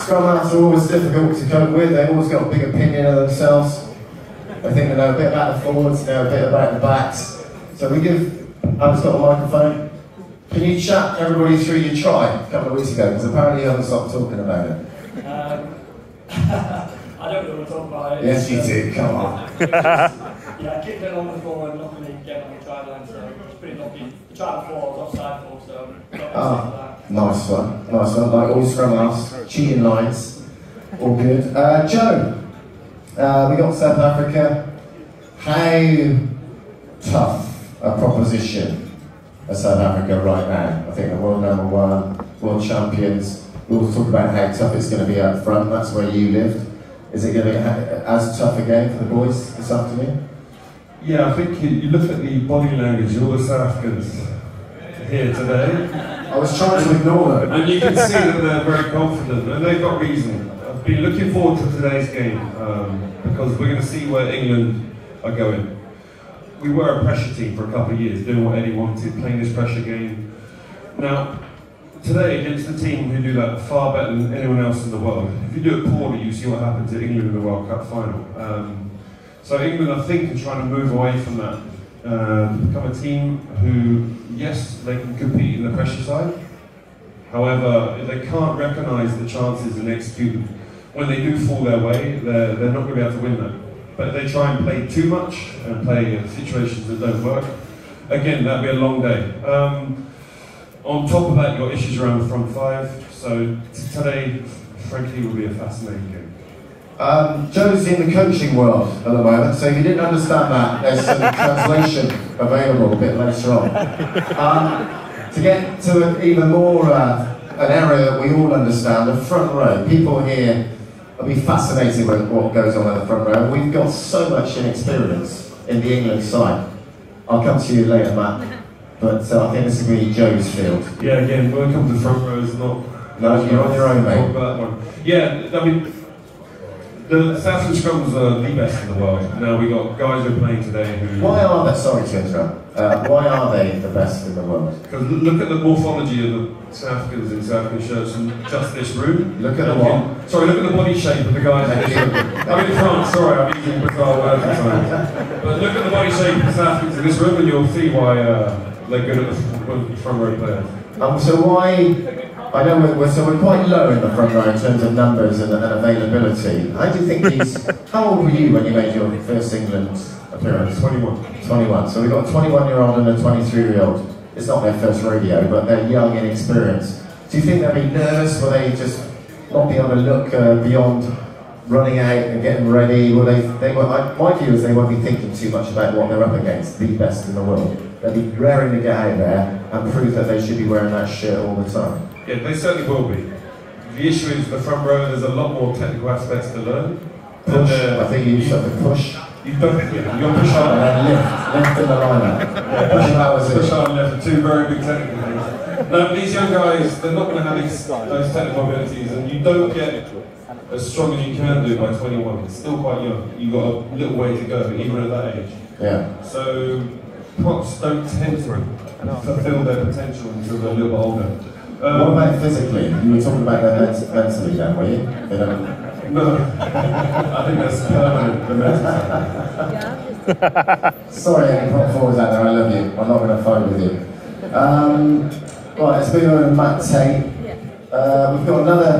Scrum halves are always difficult to cope with. They've always got a big opinion of themselves. I think they know a bit about the forwards, they know a bit about the backs. So we give. I've got a microphone. Can you chat everybody through your try a couple of weeks ago? Because apparently you haven't stopped talking about it. Um, I don't want to talk about it. Yes, you do. Come on. yeah, I kicked it on the floor and not really get on the try line, so it's pretty lucky. The try before was offside for, so not Ah, nice one. Nice one. Like all scrum halves, cheating lines. All good. Uh, Joe, uh, we got South Africa. How tough a proposition is South Africa right now? I think the world number one, world champions. We'll talk about how tough it's going to be up front. That's where you lived. Is it going to be as tough again for the boys this afternoon? Yeah, I think you, you look at the body language of all the South Africans here today, I was trying to ignore them. and you can see that they're very confident, and they've got reason. I've been looking forward to today's game um, because we're going to see where England are going. We were a pressure team for a couple of years, doing what Eddie wanted, playing this pressure game. Now, today against a team who do that far better than anyone else in the world, if you do it poorly, you see what happened to England in the World Cup final. Um, so England, I think, are trying to move away from that, um, become a team who, yes, they can compete in the pressure side. However, if they can't recognise the chances and execute them, when they do fall their way, they're, they're not going to be able to win them. But they try and play too much and play in situations that don't work, again, that'll be a long day. Um, on top of that, you've got issues around the front five. So today, frankly, will be a fascinating game. Um, Joe's in the coaching world at the moment, so if you didn't understand that, there's some translation available a bit later on. Um, to get to an even more uh, an area that we all understand, the front row. People here will be fascinated with what goes on in the front row. We've got so much inexperience in the England side. I'll come to you later, Matt. But uh, I think this will be Joe's field. Yeah, again, welcome to the front row is not. No, you're on your own, mate. Talk about one. Yeah, I mean, the South African scrums are the best in the world. Now we got guys who are playing today who. Why are they? Sorry to interrupt. Uh, why are they the best in the world? Because look at the morphology of the South Africans in South African shirts and just this room. Look at the what? Sorry, look at the body shape of the guys in this room. I'm in France, sorry, I'm using bizarre words at times. But look at the body shape of the South Africans in this room and you'll see why uh, they're good at the front row players. Um, so why? I know we're, we're so we're quite low in the front row in terms of numbers and, and availability. How do think these? how old were you when you made your first England appearance? 21. 21. So we've got a 21 year old and a 23 year old. It's not their first rodeo, but they're young and inexperienced. Do you think they'll be nervous? Will they just not be able to look uh, beyond running out and getting ready? Will they? They will, I, my view is they won't be thinking too much about what they're up against, the best in the world. They'll be raring to get out there and prove that they should be wearing that shirt all the time. Yeah, they certainly will be. The issue is the front row, there's a lot more technical aspects to learn. Push. And, uh, I think you just have to push You don't, yeah, you're push and out, then lift, lift in the lineup. Push them out as push it. out and left are two very big technical things. No, these young guys, they're not going to have these, those technical abilities, and you don't get as strong as you can do by 21. It's still quite young. You've got a little way to go, even at that age. Yeah. So, props don't tend to fulfill their potential until they're a little bit older. What Um, about physically? You were talking about their ment- mentally then, were you? They don't. no, I think that's permanent. the mental side. Sorry, any prop forwards out there, I love you. I'm not going to fight with you. Um, right, it's been on Matt Tait. Uh, we've got another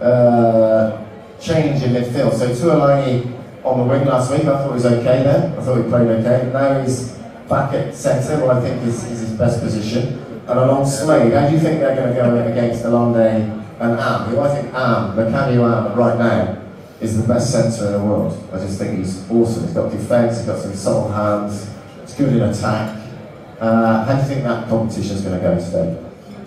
uh, change in midfield. So Tuilagi on the wing last week, I thought he was okay there. I thought he played okay. Now he's back at centre, what I think is, is his best position. And along Slade, how do you think they're going to go against Allende and Am? Who I think Am, Makanu Am, right now, is the best centre in the world. I just think he's awesome. He's got defence, he's got some subtle hands, he's good in attack. Uh, how do you think that competition is going to go today?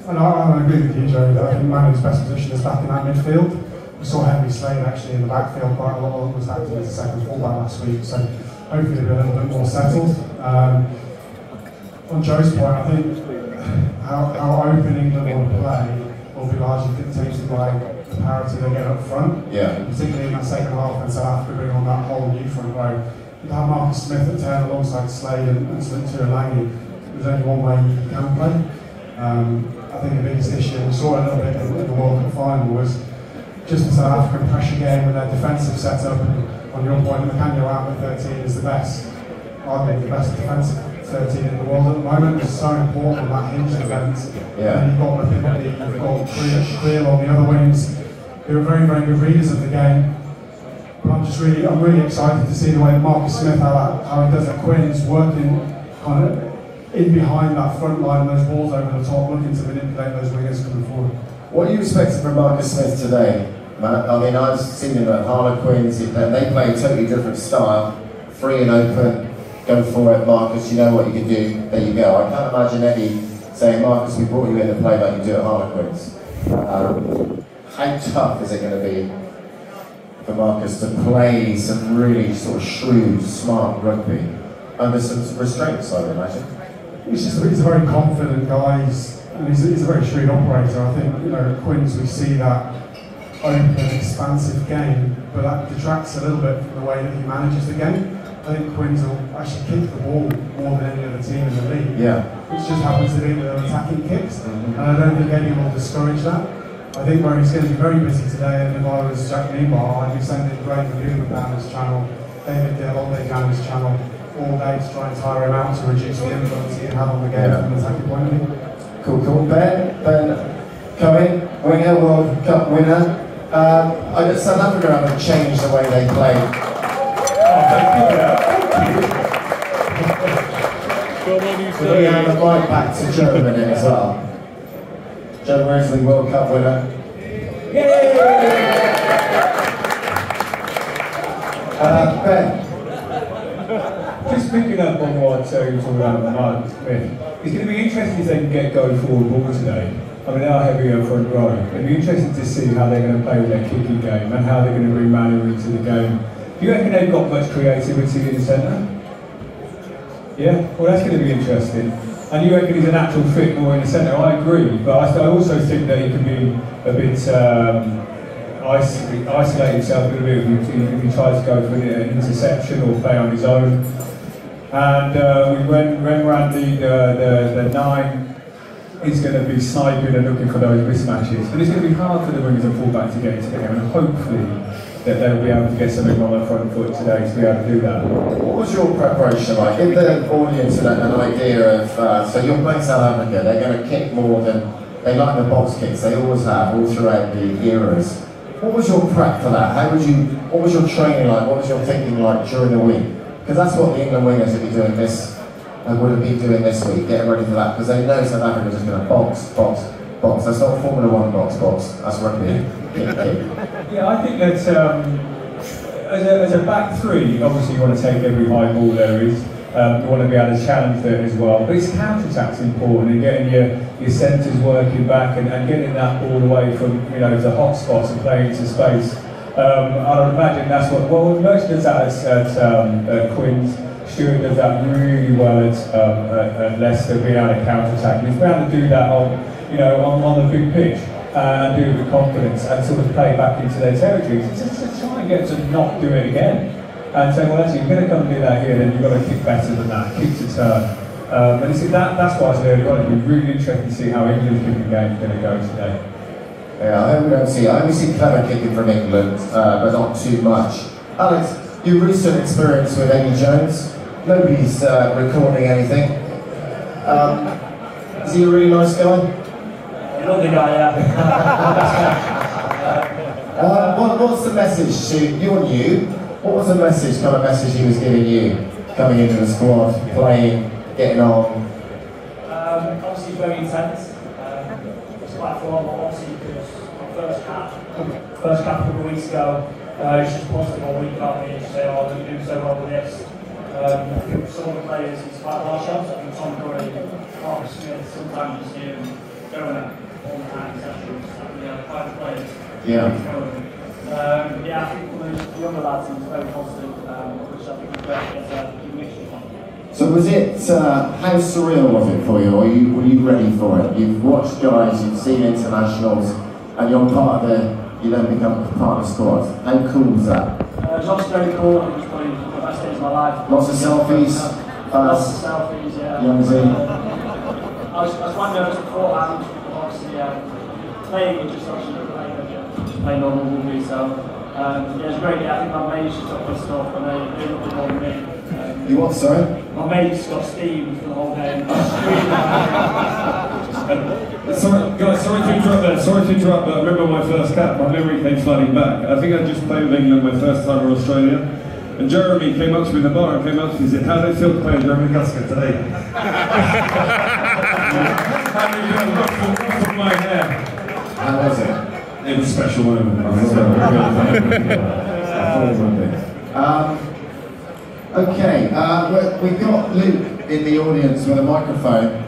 And I, I agree with you, Joe. I think Manu's best position is back in that midfield. We saw Henry Slade actually in the backfield quite a lot. Was acting as a second fullback last week, so hopefully they'll be a little bit more settled. Um, on Joe's point, I think how, how open England will play will be largely dictated by the parity they get up front. Yeah. particularly in that second half when South Africa bring on that whole new front row. With have Marcus Smith at 10 alongside Slade and, and Tuilagi, there's only one way you can play. Um, I think the biggest issue, we saw a little bit in, the World Cup final, was just the South African pressure game with their defensive setup. And on your point, Macanio out at 13 is the best, arguably the best defensive 13 in the world at the moment. is so important that hinge event. Yeah. And you've got Mapimpi, you've got Kriel on the other wings, who are very, very good readers of the game. But I'm just really, I'm really excited to see the way Marcus Smith, how, that, how he does at Quins, working kind of in behind that front line, those balls over the top, looking to manipulate those wingers coming forward. What are you expecting from Marcus Smith today? I mean, I've seen him at Harlequins, they they play a totally different style, free and open, go for it, Marcus, you know what you can do, there you go. I can't imagine Eddie saying, Marcus, we brought you in to play like you do at Harlequins. Um, how tough is it going to be for Marcus to play some really sort of shrewd, smart rugby under some restraints, I would imagine? He's just he's a very confident guy. He's, and he's, he's a very shrewd operator. I think you know at Quins we see that open, expansive game, but that detracts a little bit from the way that he manages the game. I think will actually kick the ball more than any other team in the league. Yeah. Which just happens to be with their attacking kicks, Mhm. and I don't think anyone will discourage that. I think where he's going to be very busy today, and if I was Jacques Nienaber, I'd be sending Greg Newman down his channel, David de Allende down his channel, all day to try and tire him out to reduce the influence he have on the game Yeah. from an attacking point of view. Cool, cool. Ben, Ben Cohen, winger, World Cup winner. Um, I guess South Africa haven't changed the way they play. We're going the mic back to Germany as well. Joe Worsley, World Cup winner. Uh, Ben, Just picking up on what you were talking about with Mark Smith, it's going to be interesting if they can get going forward ball today. I mean, they are heavy up front row. It'll be interesting to see how they're going to play with their kicking game and how they're going to bring Manu into the game. Do you reckon they've got much creativity in the centre? Yeah, well, that's going to be interesting. And you reckon he's a natural fit more in the centre? I agree, but I, also think that he can be a bit um, isolate, himself a little bit if he, if he tries to go for an interception or play on his own. And uh, we when when Randy the, the, the nine is going to be sniping and looking for those mismatches, And it's going to be hard for the wingers and fullbacks to get into the game, and hopefully that they'll be able to get something on their front foot today to be able to do that. what was your preparation like? Give the audience an, an idea of, uh, so you're playing South Africa, they're going to kick more than, they like the box kicks, they always have, all throughout the eras. What was your prep for that? How would you, what was your training like? What was your thinking like during the week? Because that's what the England wingers would be doing this, and would have been doing this week, getting ready for that, because they know South Africa's just going to box, box, box. That's not Formula One box, box. That's rugby. Yeah, I think that um, as, a, as a back three, obviously you want to take every high ball there is. Um, you want to be able to challenge there as well. But it's counter-attack's important and getting your, your centres working back and, and getting that ball away from you know the hot spots and playing into space. Um, I would imagine that's what well Merch does that at, at, um, at Quins. Stuart does that really well at, um, at, at Leicester, being able to counter-attack. And he's been able to do that on you know on, on the big pitch uh, and do it with confidence and sort of play back into their territories. Just to try and get to not do it again. And say, well, actually, you're going to come and do that here, then you've got to kick better than that, kick to turn. Um, and you see, that, that's why I said earlier on, it'd be really interesting to see how England's kicking game is going to go today. Yeah, I don't see. I only see clever kicking from England, uh, but not too much. Alex, your recent experience with Eddie Jones. Nobody's uh, recording anything. Um, is he a really nice guy? Lovely guy, yeah. Uh, what, what's the message to you're new? What was the message, kind of message he was giving you coming into the squad, playing, getting on? Um, obviously very intense. Um, it's quite obviously, because first cap, first cap a couple of weeks ago, uh, it's just positive all week about me, just say, oh, you're doing so well with this. Um, some of the players, he's quite harsh so I think Tom Curry, Marcus Smith, sometimes you see him going at all the time, especially, you know, private players. Yeah. Um, yeah, I think for the younger lads, he's very positive, um, which I think great to a good mixture. So was it, uh, how surreal was it for you? Or you, were you ready for it? You've watched guys, you've seen internationals, and you're part of the, you then become part of the squad. How cool was that? Uh, it's also very cool. I think it's probably the best days of my life. Lots of selfies, Lots of selfies, yeah. Young Z. I was, I was quite nervous beforehand, but obviously, um, playing it just obviously playing it. play normal rugby. So um, yeah, it's great. Yeah, I think my mates just got pissed off and they they looked more than me. Um, You what, sorry? my mates got steamed for the whole game. Sorry, guys, sorry to interrupt there. Sorry to interrupt, but I remember my first cap. My memory came flooding back. I think I just played with England my first time in Australia. And Jeremy came up to me in the bar and came up to me and said, How did it feel to play with Jeremy Guscott today? How was it? It was a special moment. Um, okay, uh, we- we've got Luke in the audience with a microphone.